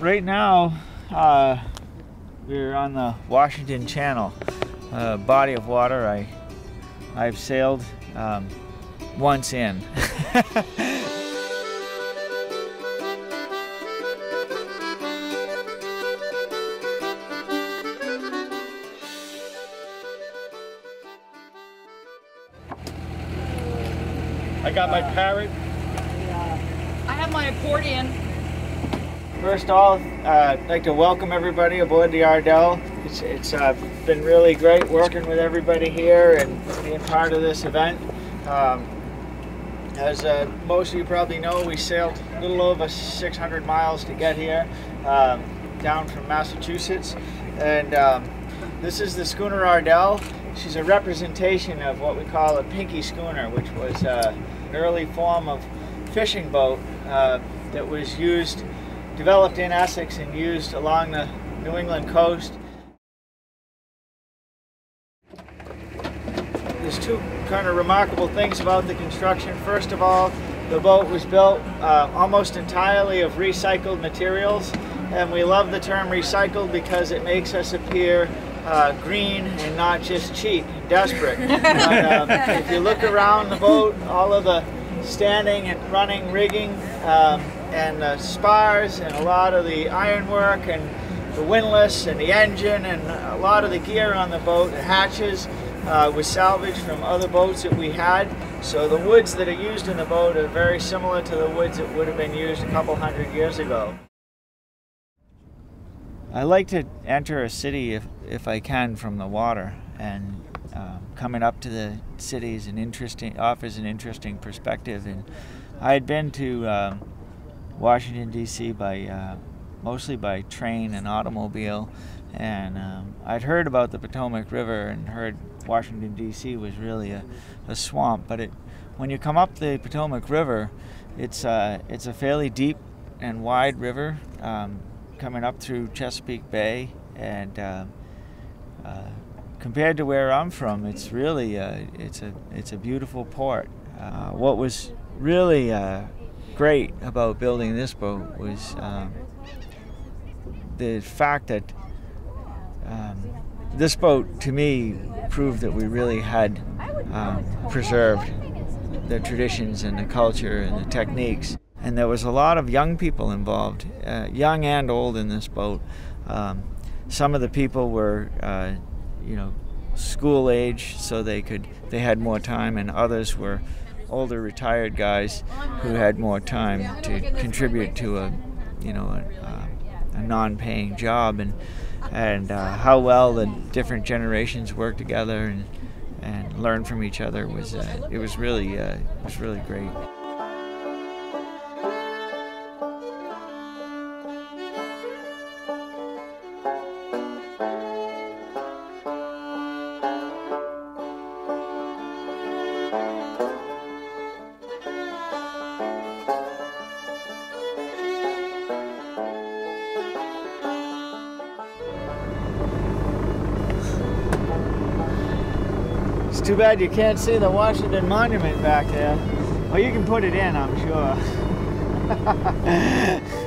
right now, uh, we're on the Washington Channel, uh, body of water I, I've sailed um, once in. I got my parrot. I have my accordion. First of all, uh, I'd like to welcome everybody aboard the Ardelle. It's, it's uh, been really great working with everybody here and being part of this event. Um, as uh, most of you probably know, we sailed a little over 600 miles to get here, um, down from Massachusetts. And um, this is the schooner Ardelle. She's a representation of what we call a pinky schooner, which was uh, an early form of fishing boat uh, that was used developed in Essex and used along the New England coast. There's two kind of remarkable things about the construction. First of all, the boat was built uh, almost entirely of recycled materials, and we love the term recycled because it makes us appear uh, green and not just cheap, desperate. but, um, if you look around the boat, all of the standing and running rigging um, and the spars and a lot of the ironwork and the windlass and the engine and a lot of the gear on the boat, the hatches, uh, was salvaged from other boats that we had. So the woods that are used in the boat are very similar to the woods that would have been used a couple hundred years ago. I like to enter a city if, if I can from the water and um, coming up to the city is an interesting offers an interesting perspective and I had been to um, Washington D.C. by uh, mostly by train and automobile and um, I'd heard about the Potomac River and heard Washington D.C. was really a, a swamp but it when you come up the Potomac River it's uh, it's a fairly deep and wide river um, coming up through Chesapeake Bay and uh, uh, compared to where I'm from, it's really uh, it's a it's a beautiful port. Uh, what was really uh, great about building this boat was um, the fact that um, this boat, to me, proved that we really had um, preserved the traditions and the culture and the techniques. And there was a lot of young people involved, uh, young and old, in this boat. Um, some of the people were, uh, you know, school age, so they could they had more time, and others were older retired guys who had more time to contribute to a, you know, a, a non-paying job, and and uh, how well the different generations work together and and learn from each other was uh, it was really uh, it was really great. It's too bad you can't see the Washington Monument back there. Well, you can put it in, I'm sure.